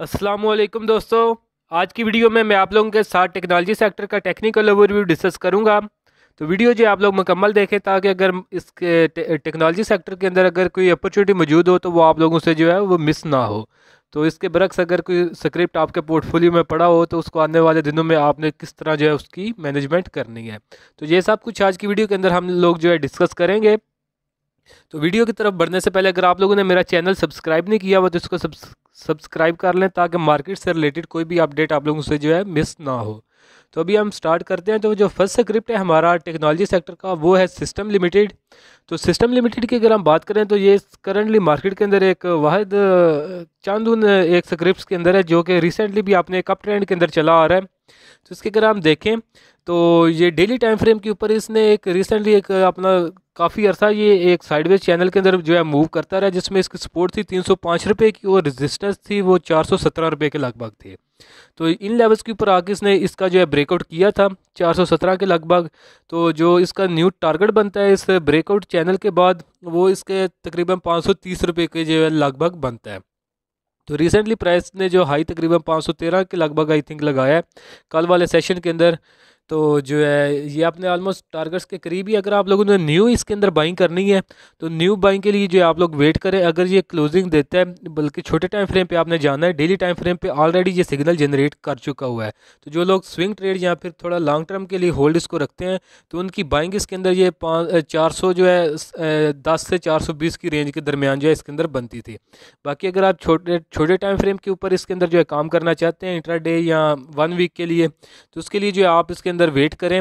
वालेकुम दोस्तों। आज की वीडियो में मैं आप लोगों के साथ टेक्नोलॉजी सेक्टर का टेक्निकल ओवरव्यू डिस्कस करूँगा। तो वीडियो जो आप लोग मुकम्मल देखें ताकि अगर इसके टेक्नोलॉजी सेक्टर के अंदर अगर कोई अपॉर्चुनिटी मौजूद हो तो वो आप लोगों से जो है वो मिस ना हो। तो इसके बरक्स अगर कोई स्क्रिप्ट आपके पोर्टफोलियो में पड़ा हो तो उसको आने वाले दिनों में आपने किस तरह जो है उसकी मैनेजमेंट करनी है। तो ये सब कुछ आज की वीडियो के अंदर हम लोग जो है डिस्कस करेंगे। तो वीडियो की तरफ़ बढ़ने से पहले अगर आप लोगों ने मेरा चैनल सब्सक्राइब नहीं किया हुआ तो इसको सब्सक्राइब कर लें ताकि मार्केट से रिलेटेड कोई भी अपडेट आप लोगों से जो है मिस ना हो। तो अभी हम स्टार्ट करते हैं। तो जो फ़र्स्ट स्क्रिप्ट है हमारा टेक्नोलॉजी सेक्टर का, वो है सिस्टम लिमिटेड। तो सिस्टम लिमिटेड की अगर हम बात करें तो ये करंटली मार्केट के अंदर एक वाद चांदून एक स्क्रिप्ट के अंदर है, जो कि रिसेंटली भी आपने एक अप ट्रेंड के अंदर चला आ रहा है। तो इसके अगर हम देखें तो ये डेली टाइम फ्रेम के ऊपर इसने एक रिसेंटली एक अपना काफ़ी अर्सा ये एक साइडवेज चैनल के अंदर जो है मूव करता रहा जिसमें इसकी सपोर्ट थी तीन सौ रुपये की और रेजिस्टेंस थी वो चार सौ सत्रह रुपये के लगभग थे। तो इन लेवल्स के ऊपर आके इसने इसका जो है ब्रेकआउट किया था, चार सौ सत्रह के लगभग। तो जो इसका न्यू टारगेट बनता है इस ब्रेकआउट चैनल के बाद, वो इसके तकरीबन पाँच सौ तीस रुपये के जो है लगभग बनता है। तो रिसेंटली प्राइस ने जो हाई तकरीबन पाँच सौ तेरह के लगभग आई थिंक लगाया है, कल वाले सेशन के अंदर। तो जो है, ये अपने ऑलमोस्ट टारगेट्स के करीब ही अगर आप लोगों ने न्यू इसके अंदर बाइंग करनी है तो न्यू बाइंग के लिए जो है आप लोग वेट करें, अगर ये क्लोजिंग देता है, बल्कि छोटे टाइम फ्रेम पे आपने जाना है डेली टाइम फ्रेम पे ऑलरेडी ये सिग्नल जनरेट कर चुका हुआ है। तो जो लोग स्विंग ट्रेड या फिर थोड़ा लॉन्ग टर्म के लिए होल्ड इसको रखते हैं तो उनकी बाइंग इसके अंदर ये पाँच चार सौ जो है दस से चार सौ बीस की रेंज के दरमियान जो है इसके अंदर बनती थी। बाकी अगर आप छोटे छोटे टाइम फ्रेम के ऊपर इसके अंदर जो है काम करना चाहते हैं इंट्रा डे या वन वीक के लिए तो उसके लिए जो है आप इसके अंदर वेट करें।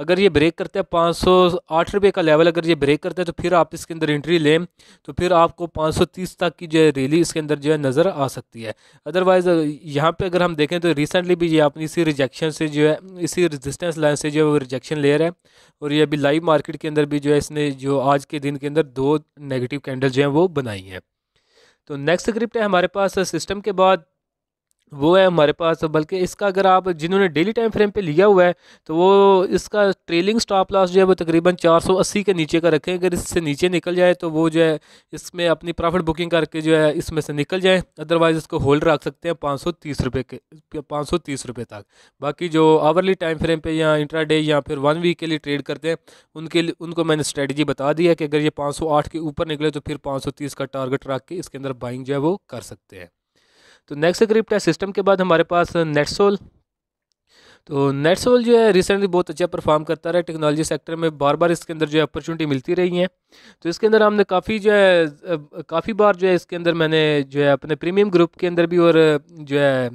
अगर ये ब्रेक करता है, पाँच सौ आठ रुपये का लेवल अगर ये ब्रेक करता है तो फिर आप इसके अंदर एंट्री लें तो फिर आपको पाँच सौ तीस तक की जो है रैली इसके अंदर जो है नज़र आ सकती है। अदरवाइज़ यहाँ पे अगर हम देखें तो रिसेंटली भी ये अपनी इसी रिजेक्शन से जो है, इसी रजिस्टेंस लाइन से जो है वो रिजेक्शन ले रहा है, और ये अभी लाइव मार्केट के अंदर भी जो है इसने जो आज के दिन के अंदर दो नेगेटिव कैंडल जो हैं वो बनाई हैं। तो नेक्स्ट स्क्रिप्ट है हमारे पास सिस्टम के बाद। वो है हमारे पास, बल्कि इसका अगर आप, जिन्होंने डेली टाइम फ्रेम पे लिया हुआ है तो वो इसका ट्रेलिंग स्टॉप लॉस जो है वो तकरीबन 480 के नीचे का रखें। अगर इससे नीचे निकल जाए तो वो जो है इसमें अपनी प्रॉफिट बुकिंग करके जो है इसमें से निकल जाए। अदरवाइज़ इसको होल्ड रख सकते हैं पाँच सौ तीस रुपये के, पाँच सौ तीस रुपये तक। बाकी जो आवरली टाइम फ्रेम पर या इंट्रा डे या फिर वन वीक के लिए ट्रेड करते हैं, उनके लिए, उनको मैंने स्ट्रेटजी बता दी है कि अगर ये पाँच सौ आठ के ऊपर निकले तो फिर पाँच सौ तीस का टारगेट रख के इसके अंदर बाइंग जो है वो कर सकते हैं। तो नेक्स्ट स्क्रिप्ट है सिस्टम के बाद हमारे पास नेटसोल तो नेटसोल जो है रिसेंटली बहुत अच्छा परफॉर्म करता रहा टेक्नोलॉजी सेक्टर में बार बार इसके अंदर जो है अपॉर्चुनिटी मिलती रही है। तो इसके अंदर हमने काफ़ी जो है काफ़ी बार जो है इसके अंदर मैंने जो है अपने प्रीमियम ग्रुप के अंदर भी और जो है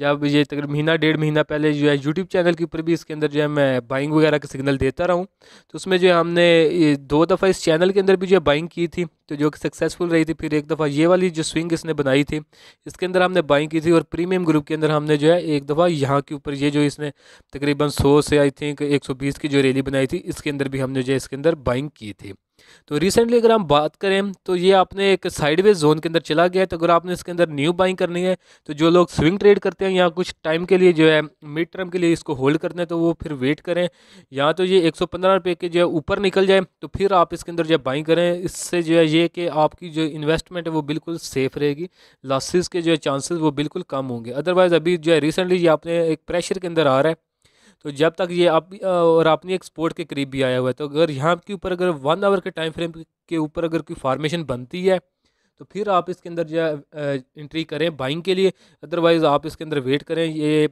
जब ये तक महीना, डेढ़ महीना पहले जो है यूट्यूब चैनल के ऊपर भी इसके अंदर जो है मैं बाइंग वगैरह का सिग्नल देता रहा हूँ। तो उसमें जो है हमने दो दफ़ा इस चैनल के अंदर भी जो है बाइंग की थी तो जो कि सक्सेसफुल रही थी, फिर एक दफ़ा ये वाली जो स्विंग इसने बनाई थी, इसके अंदर हमने बाइंग की थी और प्रीमियम ग्रुप के अंदर हमने जो है एक दफ़ा यहाँ के ऊपर ये जो इसने तकरीबन सौ से आई थिंक एक सौ बीस की जो रैली बनाई थी, इसके अंदर भी हमने जो है इसके अंदर बाइंग की थी। तो रिसेंटली अगर हम बात करें तो ये आपने एक साइडवेज जोन के अंदर चला गया है तो अगर आपने इसके अंदर न्यू बाइंग करनी है तो जो लोग स्विंग ट्रेड करते हैं, या कुछ टाइम के लिए जो है मिड टर्म के लिए इसको होल्ड करते हैं तो वो फिर वेट करें। या तो ये एक सौ के जो है ऊपर निकल जाए तो फिर आप इसके अंदर जो बाइंग करें, इससे जो है ये कि आपकी जो इन्वेस्टमेंट है, वो बिल्कुल सेफ़ रहेगी। लॉसेस के जो है चांसेस वो बिल्कुल कम होंगे। अदरवाइज़ अभी जो है रिसेंटली ये आपने एक प्रेशर के अंदर आ रहा है तो जब तक ये आप और अपनी एक स्पोर्ट के करीब भी आया हुआ है तो अगर यहाँ के ऊपर अगर वन आवर के टाइम फ्रेम के ऊपर अगर कोई फार्मेशन बनती है तो फिर आप इसके अंदर जो एंट्री करें बाइंग के लिए। अदरवाइज़ आप इसके अंदर वेट करें, ये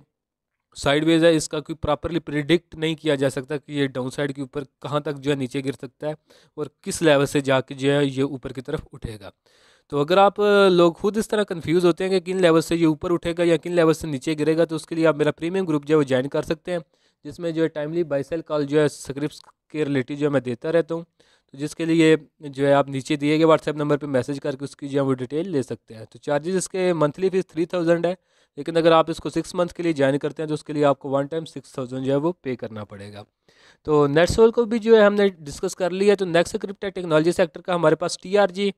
साइडवेज है, इसका कोई प्रॉपरली प्रिडिक्ट नहीं किया जा सकता कि ये डाउन साइड के ऊपर कहाँ तक जो है नीचे गिर सकता है और किस लेवल से जाके जो है ये ऊपर की तरफ़ उठेगा। तो अगर आप लोग खुद इस तरह कंफ्यूज होते हैं कि किन लेवल से ये ऊपर उठेगा या किन लेवल से नीचे गिरेगा तो उसके लिए आप मेरा प्रीमियम ग्रुप जो है वो ज्वाइन कर सकते हैं। जिसमें जो है टाइमली बाइसेल कॉल जो है स्क्रिप्ट के रिलेटेड जो है मैं देता रहता हूँ। तो जिसके लिए जो है आप नीचे दिए गए व्हाट्सएप नंबर पर मैसेज करके उसकी जो है वो डिटेल ले सकते हैं। तो चार्जेस इसके मंथली फ़ीस थ्री थाउज़ेंड है, लेकिन अगर आप इसको सिक्स मंथ के लिए ज्वाइन करते हैं तो उसके लिए आपको वन टाइम सिक्स थाउज़ेंड जो है वो पे करना पड़ेगा। तो नेटसोल को भी जो है हमने डिस्कस कर लिया तो नेक्स्ट स्क्रिप्ट टेक्नोलॉजी सेक्टर का हमारे पास TRG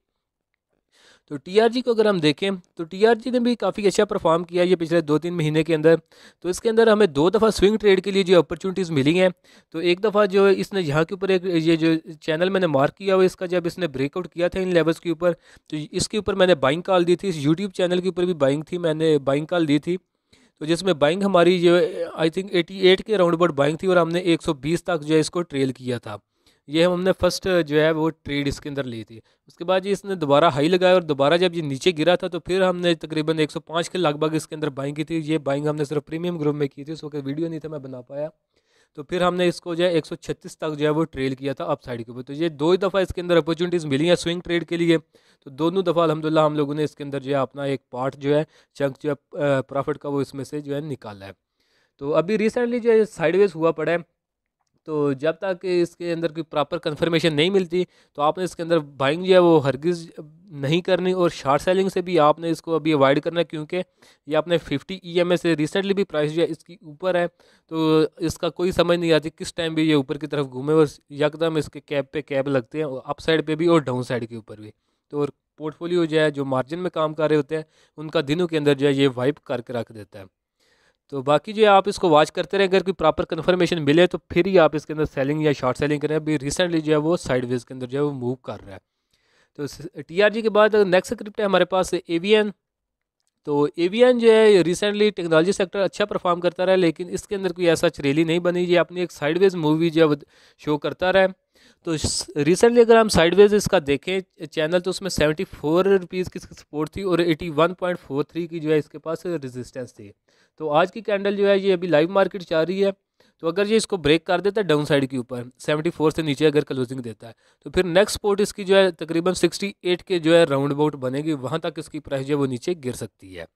तो टीआरजी को अगर हम देखें तो टीआरजी ने भी काफ़ी अच्छा परफॉर्म किया ये पिछले दो तीन महीने के अंदर। तो इसके अंदर हमें दो दफ़ा स्विंग ट्रेड के लिए जो अपॉर्चुनिटीज़ मिली हैं तो एक दफ़ा जो इसने यहाँ के ऊपर एक, ये जो चैनल मैंने मार्क किया हुआ, इसका जब इसने ब्रेकआउट किया था इन लेवल्स के ऊपर तो इसके ऊपर मैंने बाइंग कॉल दी थी, इस यूट्यूब चैनल के ऊपर भी बाइंग थी, मैंने बाइंग कॉल दी थी। तो जिसमें बाइंग हमारी जो आई थिंक 88 के राउंड अबाउट बाइंग थी और हमने 120 तक जो है इसको ट्रेल किया था। ये हमने फ़र्स्ट जो है वो ट्रेड इसके अंदर ली थी। उसके बाद जी इसने दोबारा हाई लगाया और दोबारा जब ये नीचे गिरा था तो फिर हमने तकरीबन 105 के लगभग इसके अंदर बाइंग की थी। ये बाइंग हमने सिर्फ़ प्रीमियम ग्रुप में की थी उस वक्त वीडियो नहीं था, मैं बना पाया। तो फिर हमने इसको जो है एक सौ छत्तीस तक जो है वो ट्रेल किया था अप साइड के ऊपर। तो ये दो ही दफ़ा इसके अंदर अपॉर्चुनिटीज़ मिली हैं स्विंग ट्रेड के लिए। तो दोनों दफ़ा अलहमदिल्ला हम लोगों ने इसके अंदर जो है अपना एक पार्ट जो है चंक जो है प्रॉफिट का वो इसमें से जो है निकाला है। तो अभी रिसेंटली जो है साइडवेज हुआ पड़ा है। तो जब तक इसके अंदर कोई प्रॉपर कंफर्मेशन नहीं मिलती तो आपने इसके अंदर बाइंग जो है वो हरगिज़ नहीं करनी और शार्ट सेलिंग से भी आपने इसको अभी अवॉइड करना है क्योंकि ये आपने 50 ई एम से रिसेंटली भी प्राइस जो है इसकी ऊपर है। तो इसका कोई समझ नहीं आती किस टाइम भी ये ऊपर की तरफ़ घूमे और यकदम इसके कैब पे कैब लगते हैं अप साइड पे भी और डाउन साइड के ऊपर भी। तो और पोर्टफोलियो जो है, जो मार्जिन में काम कर रहे होते हैं, उनका दिनों के अंदर जो है ये वाइप करके रख देता है। तो बाकी जो है, आप इसको वॉच करते रहें। अगर कोई प्रॉपर कन्फर्मेशन मिले तो फिर ही आप इसके अंदर सेलिंग या शॉर्ट सेलिंग करें। अभी रिसेंटली जो है, वो साइड वेज के अंदर जो है, वो मूव कर रहा है। तो टीआरजी के बाद नेक्स्ट स्क्रिप्ट है हमारे पास एवीएन तो एवीएन जो है रिसेंटली टेक्नोलॉजी सेक्टर अच्छा परफॉर्म करता रहा लेकिन इसके अंदर कोई ऐसा चरेली नहीं बनी। ये अपनी एक साइडवेज मूवी जो है शो करता रहा तो रिसेंटली अगर हम साइडवेज इसका देखें चैनल तो उसमें सेवेंटी फोर रुपीज़ की सपोर्ट थी और eighty one point four three की जो है इसके पास रेजिस्टेंस थी। तो आज की कैंडल जो है, ये अभी लाइव मार्केट चल रही है। तो अगर ये इसको ब्रेक कर देता है डाउन साइड के ऊपर 74 से नीचे अगर क्लोजिंग देता है तो फिर नेक्स्ट स्पोर्ट इसकी जो है तकरीबन 68 के जो है राउंड अबाउट बनेगी, वहाँ तक इसकी प्राइस जो है वो नीचे गिर सकती है।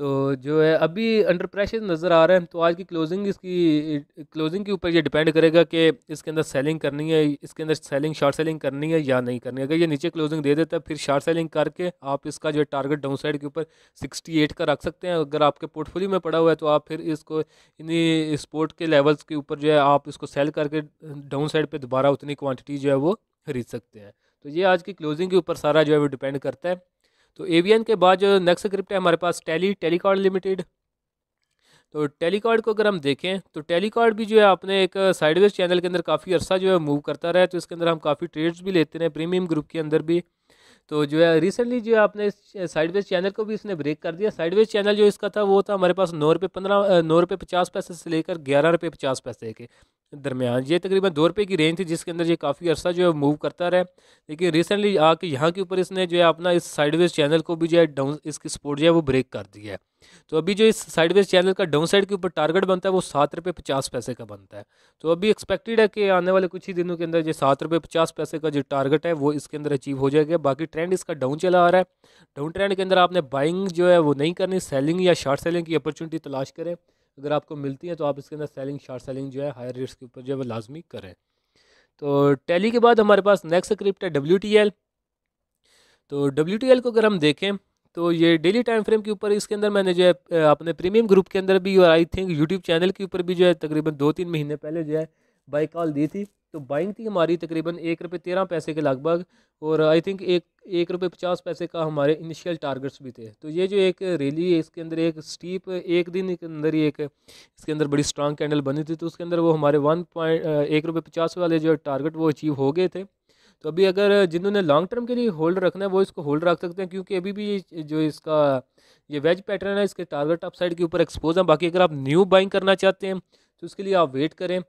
तो जो है, अभी अंडर प्रेशर नज़र आ रहा है तो आज की क्लोजिंग इसकी क्लोजिंग के ऊपर ये डिपेंड करेगा कि इसके अंदर सेलिंग करनी है, इसके अंदर सेलिंग शॉर्ट सेलिंग करनी है या नहीं करनी है। अगर ये नीचे क्लोजिंग दे देता है, फिर शॉर्ट सेलिंग करके आप इसका जो है टारगेट डाउन साइड के ऊपर 68 का रख सकते हैं। अगर आपके पोर्टफोलियो में पड़ा हुआ है तो आप फिर इसको इन्हीं स्पोर्ट के लेवल्स के ऊपर जो है, आप इसको सेल करके डाउन साइड पर दोबारा उतनी क्वान्टिटी जो है, वो खरीद सकते हैं। तो ये आज की क्लोजिंग के ऊपर सारा जो है, वो डिपेंड करता है। तो ए के बाद जो नेक्स्ट स्क्रिप्ट है हमारे पास टेली टेलीकॉर्ड लिमिटेड तो टेलीकॉर्ड को अगर हम देखें तो टेलीकॉर्ड भी जो है अपने एक साइडवेज चैनल के अंदर काफ़ी अर्सा जो है मूव करता रहा है तो इसके अंदर हम काफ़ी ट्रेड्स भी लेते रहे प्रीमियम ग्रुप के अंदर भी। तो जो है रिसेंटली जो है आपने साइडवेज चैनल को भी इसने ब्रेक कर दिया। साइडवेज चैनल जो इसका था, वो था हमारे पास नौ रुपये पंद्रह नौ रुपये पचास पैसे से लेकर ग्यारह रुपये पचास पैसे के दरमियान। ये तकरीबन दो रुपये की रेंज थी, जिसके अंदर ये काफ़ी अर्सा जो है मूव करता रहा। लेकिन रिसेंटली आके यहाँ के ऊपर इसने जो है, अपना इस साइडवेज चैनल को भी जो है डाउन इसकी सपोर्ट जो है, वो ब्रेक कर दिया है। तो अभी जो इस साइडवेज चैनल का डाउन साइड के ऊपर टारगेट बनता है, वो सात रुपये पचास पैसे का बनता है। तो अभी एक्सपेक्टेड है कि आने वाले कुछ ही दिनों के अंदर जो सात रुपये पचास पैसे का जो टारगेट है, वो इसके अंदर अचीव हो जाएगा। बाकी ट्रेंड इसका डाउन चला आ रहा है। डाउन ट्रेंड के अंदर आपने बाइंग जो है, वो नहीं करनी सेलिंग या शॉर्ट सेलिंग की अपॉर्चुनिटी तलाश करें। अगर आपको मिलती है तो आप इसके अंदर सेलिंग शार्ट सेलिंग जो है हायर रेट्स के ऊपर जो है, वो लाजमी करें। तो टैली के बाद हमारे पास नेक्स्ट स्क्रिप्ट है डब्ल्यूटीएल तो डब्ल्यूटीएल को अगर हम देखें तो ये डेली टाइम फ्रेम के ऊपर इसके अंदर मैंने जो है अपने प्रीमियम ग्रुप के अंदर भी और आई थिंक यूट्यूब चैनल के ऊपर भी जो है, तकरीबन दो तीन महीने पहले जो है बाई कॉल दी थी। तो बाइंग थी हमारी तकरीबन एक रुपये तेरह पैसे के लगभग और आई थिंक एक एक रुपये पचास पैसे का हमारे इनिशियल टारगेट्स भी थे। तो ये जो एक रैली है, इसके अंदर एक स्टीप एक दिन के अंदर ही एक, इसके अंदर बड़ी स्ट्रांग कैंडल बनी थी। तो उसके अंदर वो हमारे वन पॉइंट एक रुपये पचास वाले जो टारगेट वो अचीव हो गए थे। तो अभी अगर जिन्होंने लॉन्ग टर्म के लिए होल्ड रखना है, वो इसको होल्ड रख सकते हैं, क्योंकि अभी भी जो इसका, ये वेज पैटर्न है, इसके टारगेट अपसाइड के ऊपर एक्सपोज है। बाकी अगर आप न्यू बाइंग करना चाहते हैं तो उसके लिए आप वेट करें।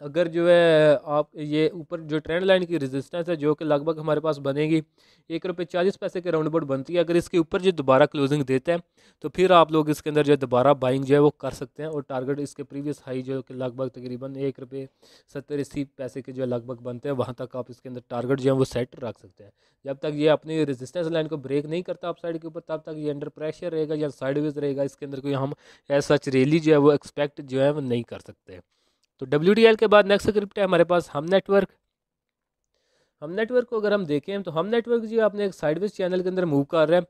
अगर जो है, आप ये ऊपर जो ट्रेंड लाइन की रेजिस्टेंस है, जो कि लगभग हमारे पास बनेगी, एक रुपये चालीस पैसे के राउंड अबाउट बनती है, अगर इसके ऊपर जो दोबारा क्लोजिंग देते हैं तो फिर आप लोग इसके अंदर जो है दोबारा बाइंग जो है वो कर सकते हैं, और टारगेट इसके प्रीवियस हाई जो कि लगभग तकरीबन एक रुपये सत्तर अस्सी पैसे के जो लगभग बनते हैं, वहाँ तक आप इसके अंदर टारगेट जो है वो सेट रख सकते हैं। जब तक ये अपनी रेजिस्टेंस लाइन को ब्रेक नहीं करता आप साइड के ऊपर, तब तक ये अंडर प्रेशर रहेगा या साइडवेज रहेगा, इसके अंदर कोई हम ऐसा रैली जो है वो एक्सपेक्ट जो है वो नहीं कर सकते तो डब्ल्यू के बाद नेक्स्ट स्क्रिप्ट है हमारे पास हम नेटवर्क हम नेटवर्क को अगर हम देखें तो हम नेटवर्क जो अपने एक साइडवेज चैनल के अंदर मूव कर रहे हैं।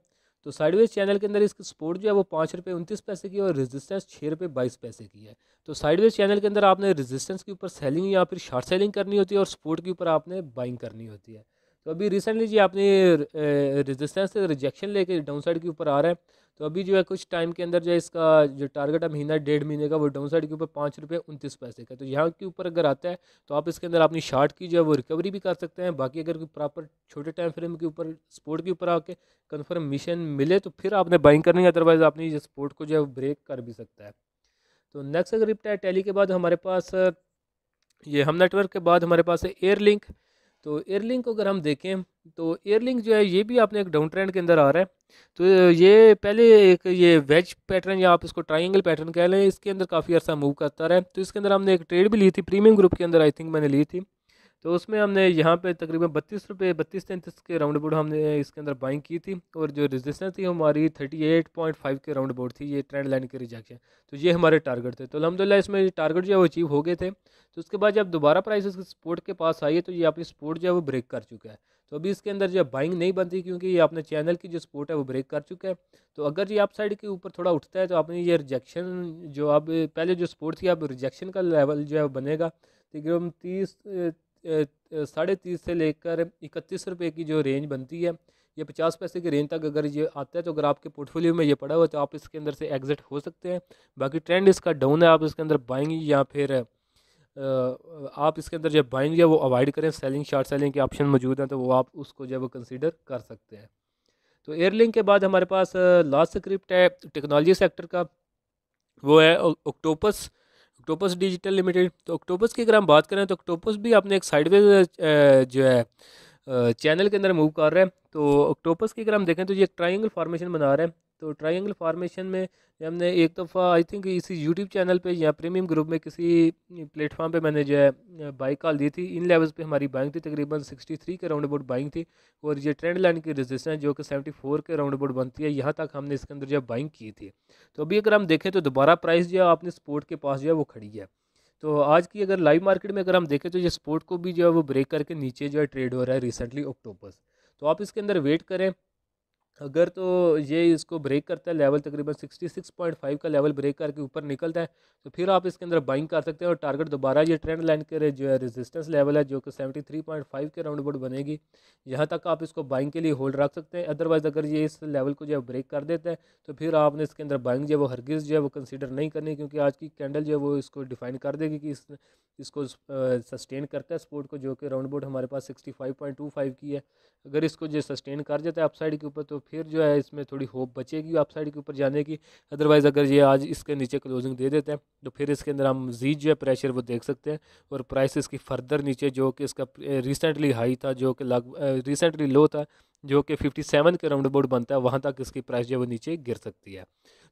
तो साइडवेज चैनल के अंदर इसकी सपोर्ट जो है वो पाँच रुपये उनतीस पैसे की और रेजिस्टेंस छः रुपये बाईस पैसे की है। तो साइडवेज चैनल के अंदर आपने रेजिस्टेंस के ऊपर सेलिंग या फिर शॉर्ट सेलिंग करनी होती है और सपोर्ट के ऊपर आपने बाइंग करनी होती है। तो अभी रिसेंटली जी आपने रेजिस्टेंस से रिजेक्शन लेके डाउन साइड के ऊपर आ रहा है। तो अभी जो है कुछ टाइम के अंदर जो है इसका जो टारगेट है महीना डेढ़ महीने का, वो डाउन साइड के ऊपर पाँच रुपये उनतीस पैसे का तो यहाँ के ऊपर अगर आता है तो आप इसके अंदर अपनी शार्ट की जो है वो रिकवरी भी कर सकते हैं। बाकी अगर कोई प्रॉपर छोटे टाइम फ्रेम के ऊपर स्पोर्ट के ऊपर आके कन्फर्मेशन मिले तो फिर आपने बाइंग करनी है अदरवाइज़ अपनी स्पोर्ट को जो है ब्रेक कर भी सकता है। तो नेक्स्ट अगर रिप्ट टैली के बाद हमारे पास, ये हम नेटवर्क के बाद हमारे पास है एयर लिंक तो एयरलिंक को अगर हम देखें तो एयरलिंक जो है, ये भी आपने एक डाउन ट्रेंड के अंदर आ रहा है। तो ये पहले एक ये वेज पैटर्न या आप इसको ट्राइंगल पैटर्न कह लें, इसके अंदर काफ़ी अर्सा मूव करता रहा है। तो इसके अंदर हमने एक ट्रेड भी ली थी प्रीमियम ग्रुप के अंदर आई थिंक मैंने ली थी। तो उसमें हमने यहाँ पे तकरीबन बत्तीस रुपये, बत्तीस तैंतीस के राउंड बोर्ड हमने इसके अंदर बाइंग की थी और जो रेजिस्टेंस थी हमारी थर्टी एट पॉइंट फाइव के राउंड बोर्ड थी, ये ट्रेंड लाइन के रिजेक्शन तो ये हमारे टारगेट थे। तो अलहमदिल्ला इसमें टारगेट जो है वो अचीव हो गए थे। तो उसके बाद जब दोबारा प्राइस स्पोर्ट के पास आई है तो ये अपनी स्पोर्ट जो है वो ब्रेक कर चुका है। तो अभी इसके अंदर जो बाइंग नहीं बनती क्योंकि ये अपने चैनल की जो सपोर्ट है वो ब्रेक कर चुका है। तो अगर ये आप साइड के ऊपर थोड़ा उठता है तो अपनी ये रिजेक्शन जो अब पहले जो सपोर्ट थी, अब रिजेक्शन का लेवल जो है वो बनेगा। तकरीबन तीस साढ़े तीस से लेकर इकतीस रुपये की जो रेंज बनती है, ये पचास पैसे की रेंज तक अगर ये आता है तो अगर आपके पोर्टफोलियो में ये पड़ा हुआ तो आप इसके अंदर से एग्जिट हो सकते हैं। बाकी ट्रेंड इसका डाउन है, आप इसके अंदर बाइंग या फिर आप इसके अंदर जब बाइंग है वो अवॉइड करें सेलिंग शार्ट सेलिंग के ऑप्शन मौजूद हैं तो वो आप उसको जब कंसिडर कर सकते हैं। तो एयरलिंक के बाद हमारे पास लास्ट स्क्रिप्ट है टेक्नोलॉजी सेक्टर का, वो है ऑक्टोपस ऑक्टोपस डिजिटल लिमिटेड तो ऑक्टोपस की अगर हम बात करें तो ऑक्टोपस भी अपने एक साइडवेज जो है चैनल के अंदर मूव कर रहे हैं। तो ऑक्टोपस की अगर हम देखें तो ये ट्राइंगल फॉर्मेशन बना रहे है। तो ट्राइंगल फार्मेशन में हमने एक दफ़ा आई थिंक इसी यूट्यूब चैनल पे या प्रीमियम ग्रुप में किसी प्लेटफॉर्म पे मैंने जो है बाइक कॉल दी थी। इन लेवल्स पे हमारी बाइंग थी, तकरीबन 63 के राउंड अबाउट बाइंग थी और ये ट्रेंड लाइन की रजिस्टेंस जो कि 74 के राउंड अबाउट बनती है, यहाँ तक हमने इसके अंदर जो बाइंग की थी। तो अभी अगर हम देखें तो दोबारा प्राइस जो है अपने स्पोर्ट के पास जो है वो खड़ी है। तो आज की अगर लाइव मार्केट में अगर हम देखें तो ये स्पोर्ट को भी जो है वो ब्रेक करके नीचे जो है ट्रेड हो रहा है रिसेंटली अक्टूबर तो आप इसके अंदर वेट करें। अगर तो ये इसको ब्रेक करता है लेवल तकरीबन 66.5 का लेवल ब्रेक करके ऊपर निकलता है तो फिर आप इसके अंदर बाइंग कर सकते हैं और टारगेट दोबारा ये ट्रेंड लाइन के जो है रेजिस्टेंस लेवल है, जो कि 73.5 के राउंड बोर्ड बनेगी। यहाँ तक आप इसको बाइंग के लिए होल्ड रख सकते हैं। अदरवाइज़ अगर ये इस लेवल को जो है ब्रेक कर देता है तो फिर आपने इसके अंदर बाइंग जो है वो हरगिज़ जो है वो कंसिडर नहीं करनी, क्योंकि आज की कैंडल जो है वो इसको डिफाइन कर देगी कि इस, इसको सस्टेन करता है स्पोर्ट को, जो कि राउंड बोर्ड हमारे पास सिक्सटी की है। अगर इसको जो सस्टेन कर देता है अपसाइड के ऊपर तो फिर जो है इसमें थोड़ी होप बचेगी आप साइड के ऊपर जाने की। अदरवाइज़ अगर ये आज इसके नीचे क्लोजिंग दे देते हैं तो फिर इसके अंदर हम जीत जो है प्रेशर वो देख सकते हैं और प्राइस इसकी फर्दर नीचे जो कि इसका रिसेंटली हाई था, जो कि लग रिसेंटली लो था, जो कि 57 के राउंड बोर्ड बनता है, वहाँ तक इसकी प्राइस जो है वो नीचे गिर सकती है।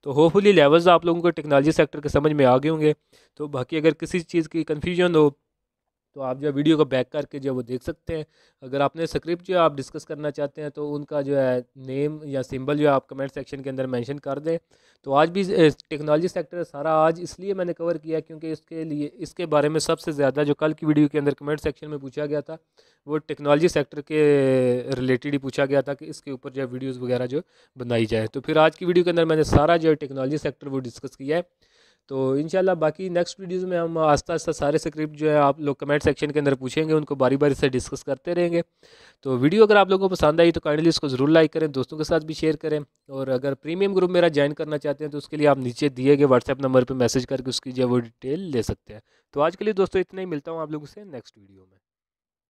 तो होपफुली लेवल्स आप लोगों को टेक्नोलॉजी सेक्टर के समझ में आ गए होंगे। तो बाकी अगर किसी चीज़ की कन्फ्यूज़न हो तो आप जो वीडियो को बैक करके जो वो देख सकते हैं। अगर आपने स्क्रिप्ट जो आप डिस्कस करना चाहते हैं तो उनका जो है नेम या सिंबल जो है आप कमेंट सेक्शन के अंदर मेंशन कर दें। तो आज भी टेक्नोलॉजी सेक्टर सारा आज इसलिए मैंने कवर किया क्योंकि इसके लिए, इसके बारे में सबसे ज़्यादा जो कल की वीडियो के अंदर कमेंट सेक्शन में पूछा गया था, वो टेक्नोलॉजी सेक्टर के रिलेटेड ही पूछा गया था कि इसके ऊपर जो है वीडियोज़ वगैरह जो बनाई जाए। तो फिर आज की वीडियो के अंदर मैंने सारा जो है टेक्नोलॉजी सेक्टर वो डिस्कस किया है। तो इन बाकी नेक्स्ट वीडियोज़ में हम आस्ता आस्ता सारे स्क्रिप्ट जो है आप लोग कमेंट सेक्शन के अंदर पूछेंगे, उनको बारी बारी से डिस्कस करते रहेंगे। तो वीडियो अगर आप लोगों को पसंद आई तो काइंडली इसको ज़रूर लाइक करें, दोस्तों के साथ भी शेयर करें और अगर प्रीमियम ग्रुप मेरा ज्वाइन करना चाहते हैं तो उसके लिए आप नीचे दिए गए व्हाट्सएप नंबर पर मैसेज करके उसकी जो वो डिटेल ले सकते हैं। तो आज के लिए दोस्तों इतना ही, मिलता हूँ आप लोगों से नेक्स्ट वीडियो में।